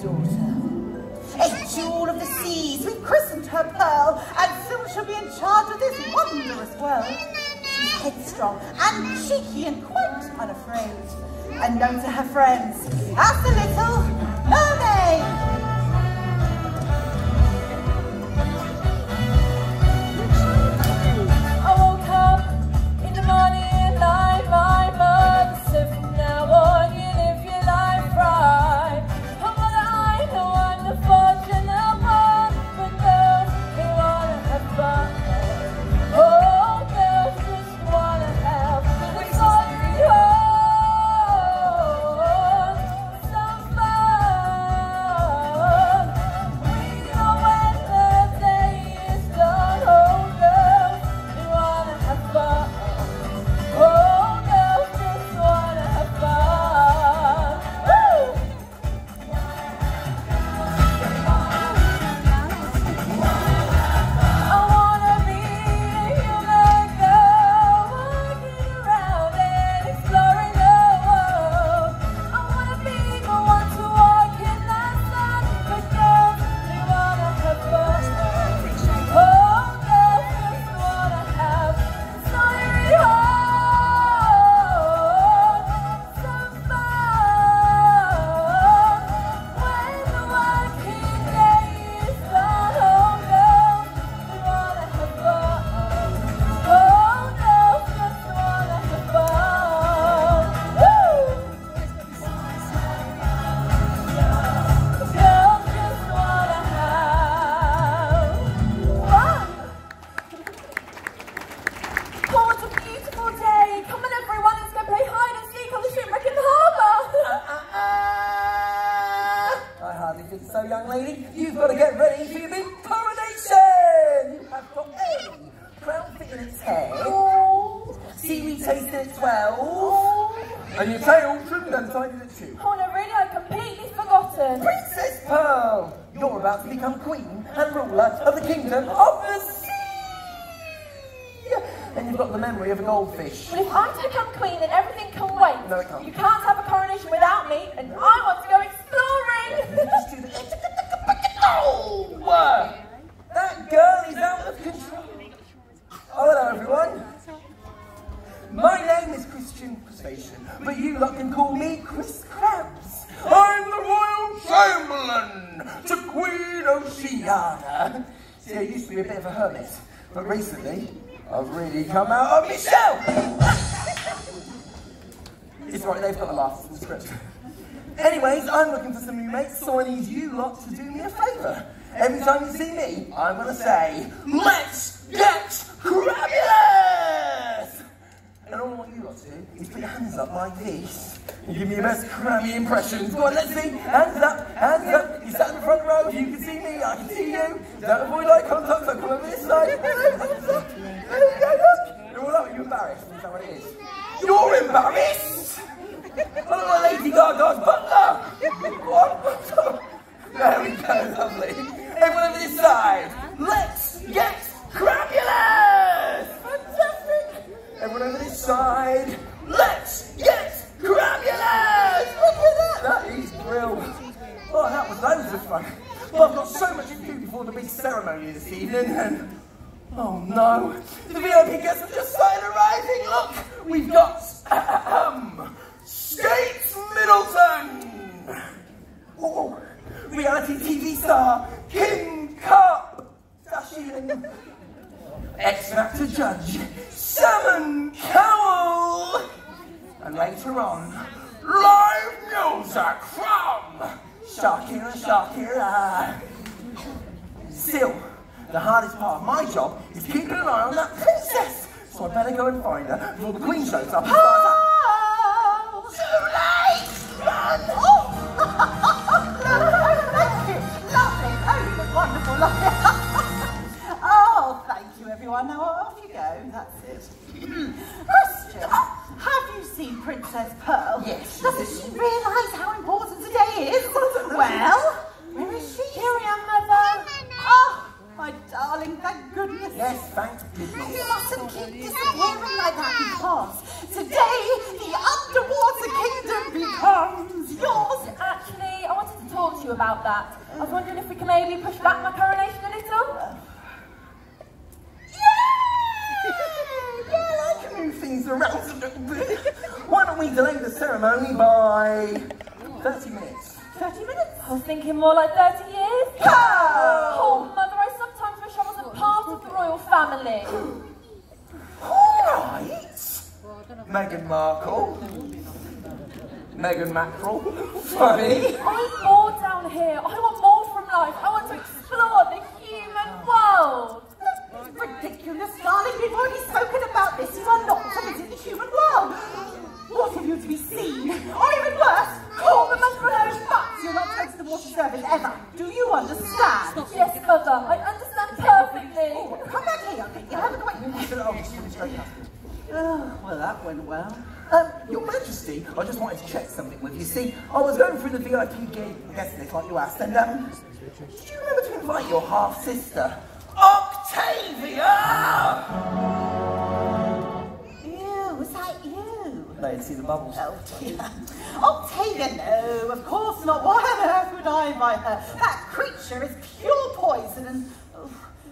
daughter. A jewel of the seas, we've christened her Pearl, and soon she'll be in charge of this wondrous world. She's headstrong and cheeky and quite unafraid. And known to her friends as the little mermaid. tasted it 12. And you say autumn, then tied it at 2. Oh, no, really, I'd completely forgotten. Princess Pearl, you're about to become queen and ruler of the kingdom of the sea. And you've got the memory of a goldfish. Well, if I'm to become queen, then everything can wait. No, it can't. You can't have a coronation without me, and I want to go lot can call me Chris Krabs. I'm the Royal Chamberlain to Queen Oceana. See, I used to be a bit of a hermit, but recently I've really come out of my shell. it's right, they've got the last script. Anyways, I'm looking for some new mates, so I need you lot to do me a favour. Every time you see me, I'm going to say, Let's get crabulous! party is put your hands up like this. You give me your best crummy impressions. Go on, let's see. Hands up, hands up. You sat in the front row, you can see me, I can see you. Don't avoid eye contact, so come over this side. Hands up. There you go, look. You're all up, you're embarrassed. Is that what it is? You're embarrassed? Follow my like Lady Gaga's butler. What? There we go, lovely. Everyone over this side. Shakira. Uh, still, the hardest part of my job is keeping an eye on that princess. So I better go and find her before the queen shows up. Too late! Oh! thank you. Lovely. Oh, wonderful. Oh, thank you, everyone. Now off you go. That's it. Hmm. Question. Have you seen Princess Pearl? Yes. Doesn't she realise how important well, where is she? Here I am, Mother. Oh, my darling, thank goodness. Yes, thank goodness. You mustn't keep disappearing like that because today the underwater kingdom becomes yours. Actually, I wanted to talk to you about that. I was wondering if we can maybe push back my coronation a little. Yeah, I can move things around a little bit. Why don't we delay the ceremony by 30 minutes? 30 minutes. I was thinking more like 30 years. Oh! Mother, I sometimes wish I wasn't part of the royal family. All right. Meghan Markle. Meghan Mackerel. Funny. I'm bored down here. I want more from life. I want to explore the human world. Ridiculous, darling. We've already spoken about this. You are not permitted the human world. What have you to be seen? Or I just wanted to check something with you. See, I was going through the VIP gate list like you asked, and um, did you remember to invite your half sister, Octavia? Ew, was that you? They'd see the bubbles. Oh dear. Octavia, no, of course not. Why on earth would I invite her? That creature is pure poison and... Oh,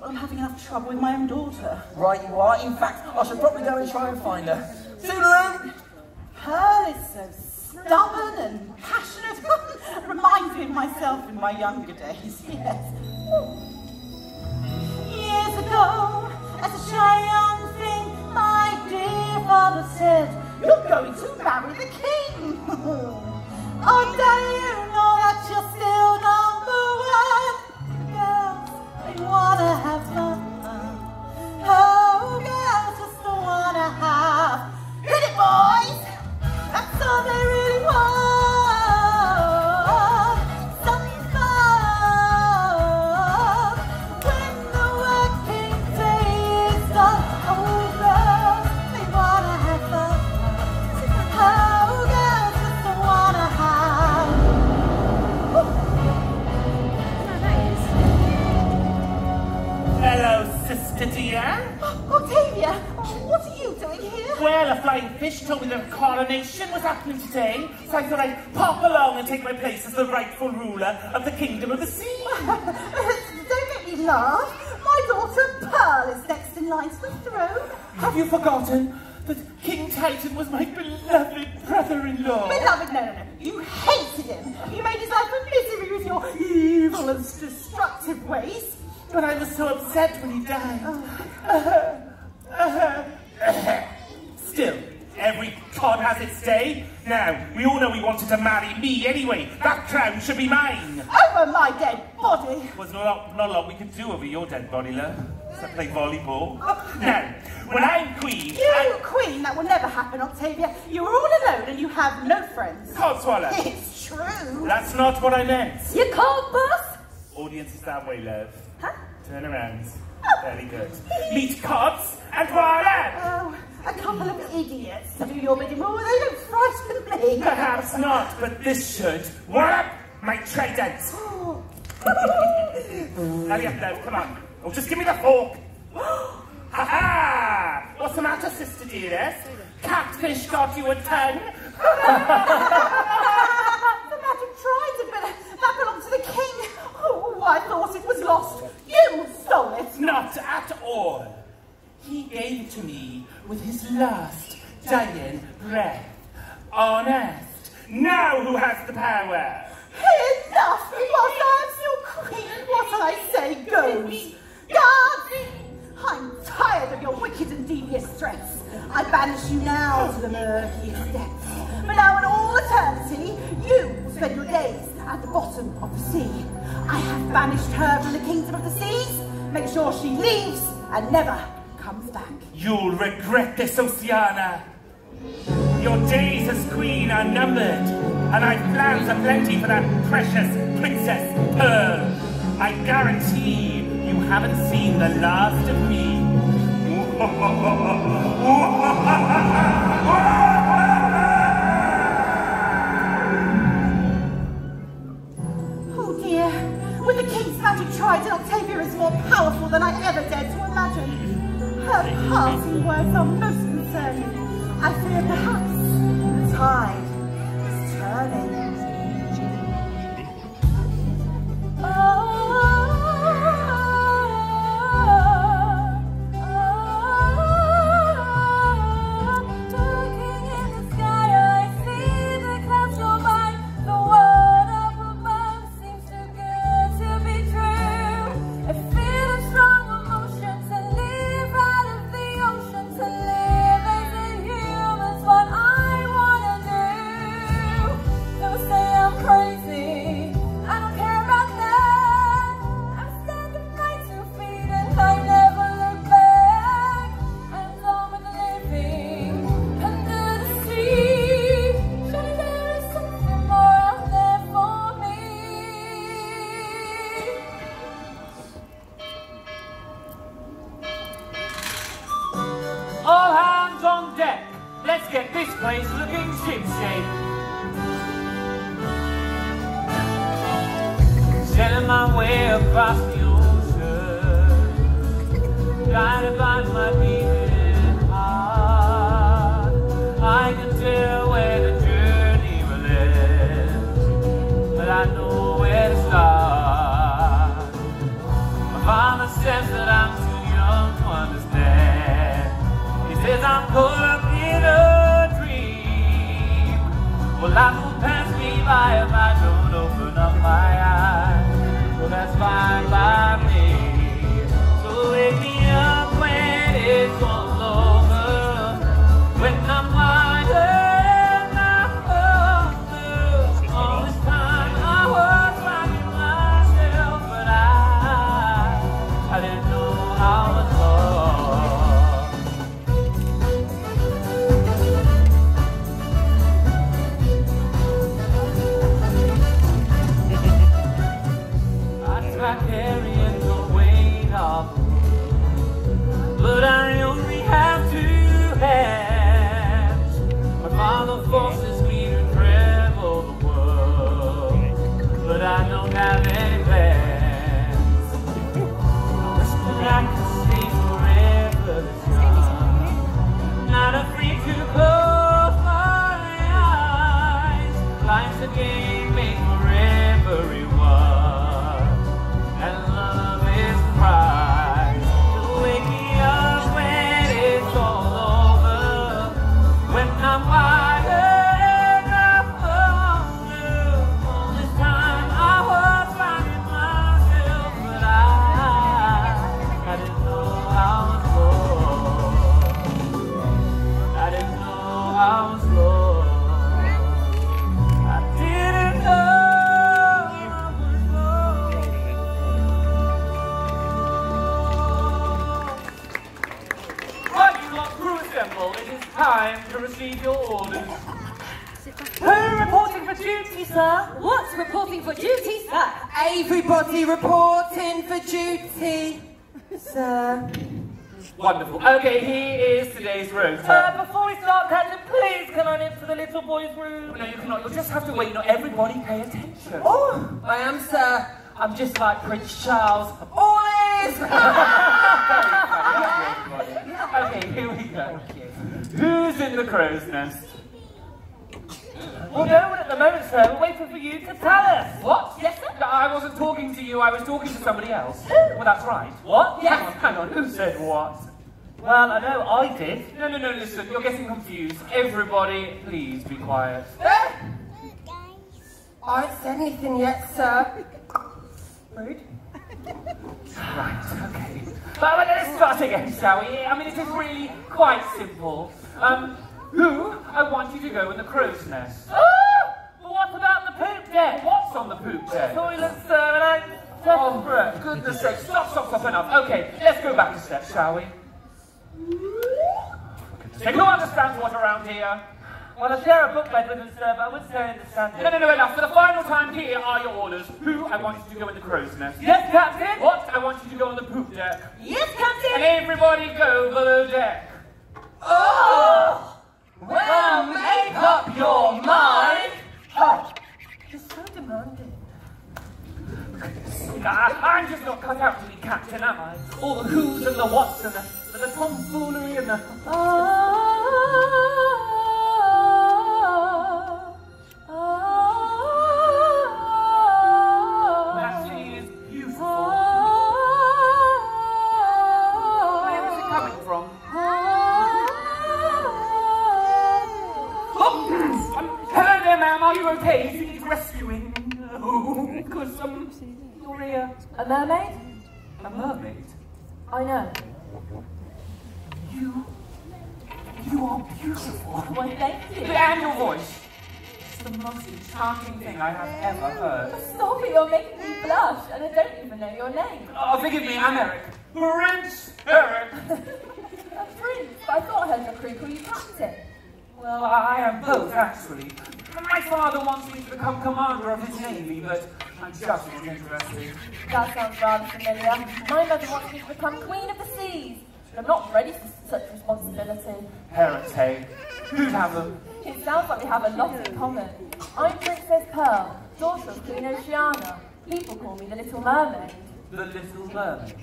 well, I'm having enough trouble with my own daughter. Right, you are. In fact, I should probably go and try and find her. Soon, Pearl is so stubborn and passionate. Of myself in my younger days, yes. Years ago, as a shy young thing, my dear father said, You're going to marry the king. oh, Daddy, you know that you're still number one. Girls, they wanna have fun. Well, a flying fish told me that a coronation was happening today, so I thought I'd pop along and take my place as the rightful ruler of the kingdom of the sea. Don't make me laugh. My daughter Pearl is next in line to the throne. Have you forgotten that King Titan was my beloved brother-in-law? Beloved, no, no, no. You hated him. You made his life a misery with your evil and destructive ways. But I was so upset when he died. Oh. Uh-huh. Uh-huh. Uh-huh. Still, every cod has its day. Now, we all know he wanted to marry me anyway. That crown should be mine. Oh, over my dead body. Was not, not a lot we could do over your dead body, love. Except play volleyball. Now, when I'm queen, You I... queen, that will never happen, Octavia. You're all alone and you have no friends. Codswallow. It's true. That's not what I meant. You can't boss. Audience is that way, love. Huh? Turn around. Oh. Very good. Meet Cods and voila! Oh, a couple of idiots to do your bidding. Oh, they don't frighten me. Perhaps not, but this should. Wallop my trident. Hurry up, love. Come on. Oh, just give me the fork. Ha ha! What's the matter, sister dearest? Catfish got you a tongue? the magic trident, but that belonged to the king. Oh, I thought it was lost. You stole it. Not at all. He gave it to me with his last dying breath. Honest. Now who has the power? Enough! I'm still queen, what I say goes. Guards! I'm tired of your wicked and devious threats. I banish you now to the murkiest depths. But now in all eternity, you will spend your days at the bottom of the sea. I have banished her from the kingdom of the seas. Make sure she leaves and never back. You'll regret this, Oceana. Your days as queen are numbered, and I've plans aplenty for that precious Princess Pearl. I guarantee you haven't seen the last of me. Oh dear, with the king's magic trident, Octavia is more powerful than I ever dared to imagine. Her parting words are most concerning. I fear perhaps the no, you cannot. You'll just have to wait. Not everybody pay attention. Oh, I am, sir. I'm just like Prince Charles. Always! okay, here we go. Who's in the crow's nest? well, no one at the moment, sir. We're waiting for you to tell us. What? Yes, sir. I wasn't talking to you, I was talking to somebody else. Well, that's right. What? Yes. hang on, who said what? Well, I know I did. No, no, no, listen, you're getting confused. Everybody, please be quiet. I haven't said anything yet, sir. Rude. Right, okay. But, but let's start again, shall we? I mean, it is really quite simple. Um, who I want you to go in the crow's nest? Oh! But what about the poop deck? What's on the poop deck? Toilet, sir, and I'm Oh, desperate. goodness sake, stop, stop, stop, enough. Okay, let's go back a step, shall we? They don't understand what around here. Well, I share a book bed with them, sir, but I wouldn't say I understand it. No, no, no, enough. For the final time, here are your orders. Who I want you to go in the crow's nest. Yes, Captain? What? I want you to go on the poop deck. Yes, Captain. And Captain. everybody go below deck. Oh! Well, make up your mind! Oh, you're so demanding. Ah, I'm just not cut out to be captain, am I? All the who's and the what's and the, and the tomfoolery and the... That call you captain. Well, I am both, actually. My father wants me to become commander of his navy, but I'm just not interested. That sounds rather familiar. My mother wants me to become queen of the seas, but I'm not ready for such responsibility. Parents, hey, who'd have them? It sounds like we have a lot in common. I'm Princess Pearl, daughter of Queen Oceana. People call me the Little Mermaid. The Little Mermaid.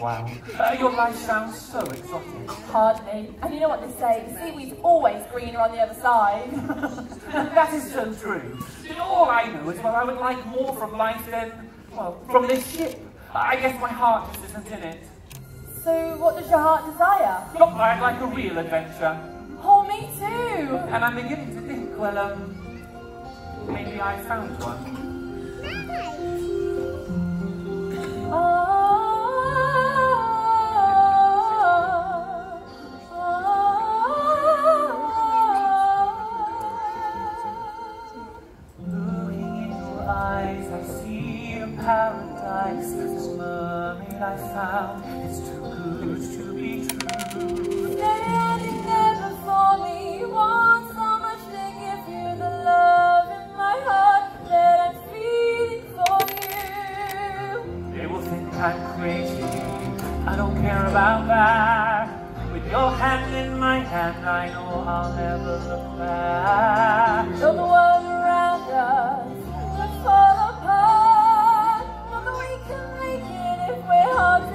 Wow. Uh, your life sounds so exotic. Hardly. And you know what they say, the seaweed's always greener on the other side. that is so true. But all I know is what I would like more from life than, well, from this ship. I guess my heart just isn't in it. So what does your heart desire? Look, I'd like a real adventure. Oh, me too. And I'm beginning to think, well, um, maybe I found one. Looking I'm crazy. I don't care about that. With your hand in my hand, I know I'll never look back. Though the world around us will fall apart, that we can make it if we're heart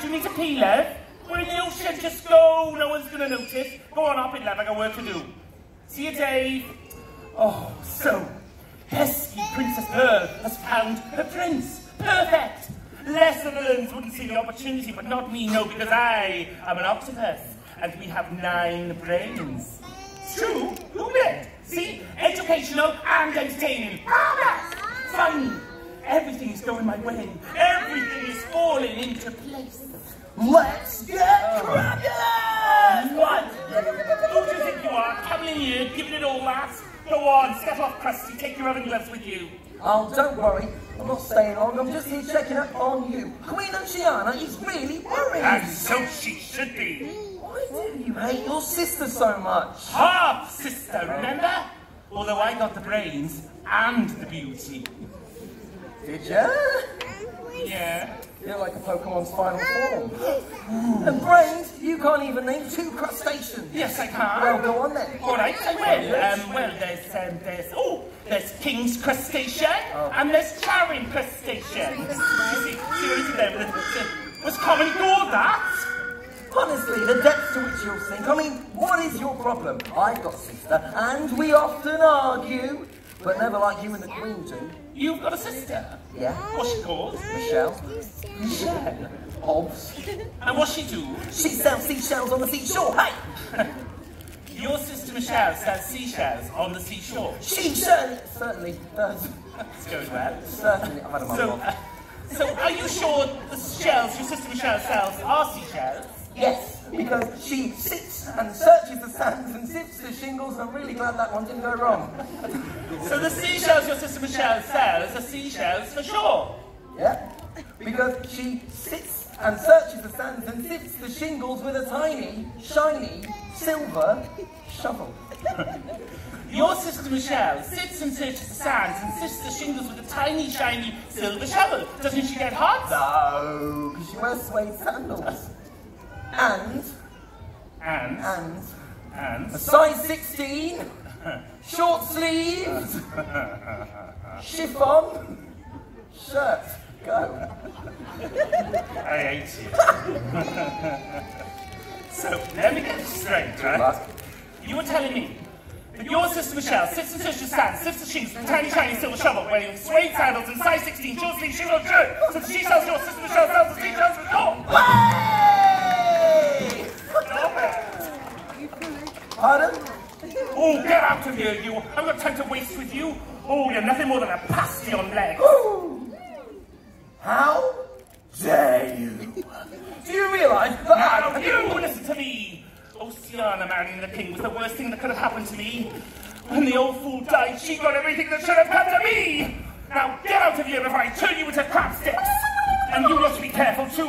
Do you need to pee, love? We're in the ocean, just go. No one's gonna notice. Go on up in, love. I got work to do. See you, Dave. Oh, so pesky Princess Pearl has found her prince. Perfect. Lesser villains wouldn't see the opportunity, but not me, no, because I am an octopus, and we have nine brains. True, who knew? See, educational and entertaining. Marvelous! Fun. Everything is going my way. Everything is falling into place. Let's get uh, cracking! What? Who do you think you are? Coming in here, giving it all that? Go on, step off, Krusty. Take your oven gloves with you. Oh, don't worry. I'm not staying long. I'm just here checking up on you. Queen Oceana is really worried. And so she should be. Why do you hate your sister so much? Half sister, remember? Although I got the brains and the beauty. Did ya? Yeah. You're like a Pokemon's final form. and Brains, you can't even name two crustaceans. Yes, I can. Well, go on then. All right, I will. Um, well, there's, um, there's, oh, there's King's crustacean, and there's Charing crustacean. you see, see what is there? Was comedy gold, that? Honestly, the depths to which you'll sink. I mean, what is your problem? I've got a sister, and we often argue, but never like you and the Queen do. You've got a sister. Yeah? What's she called? Michelle? Michelle. Hobbs? And what's she do? She sells seashells on the seashore. Hey! Your sister Michelle sells seashells on the seashore. She certainly, certainly does. It's going well. Certainly. I've had a So, uh, so are you sure the shells your sister Michelle sells are seashells? Yes, because she sits and searches the sands and sifts the shingles. I'm really glad that one didn't go wrong. So the seashells your sister Michelle sells are seashells for sure. Yeah, because she sits and searches the sands and sifts the shingles with a tiny, shiny, silver shovel. Your sister Michelle sits and searches the sands and sifts the shingles with a tiny, shiny silver shovel. Doesn't she get hot? No, because she wears suede sandals. And, And, and, and, a size 16, short sleeves, chiffon, shirt. Go. I hate you. so, let me get this straight, right? You were telling me that your sister Michelle sits and searches the sands, sifts the with a tiny, shiny silver shovel, wearing suede sandals and size 16 short sleeve chiffon shirt. So she sells your sister Michelle sells the seashells for sure. Pardon? Oh, get out of here, you! I've got time to waste with you. Oh, you're nothing more than a pasty on legs. How dare you? Do you realise that Now, you listen to me. Oceana marrying the king was the worst thing that could have happened to me. When the old fool died, she got everything that should have come to me. Now, get out of here before I turn you into crabsticks. And you must be careful too.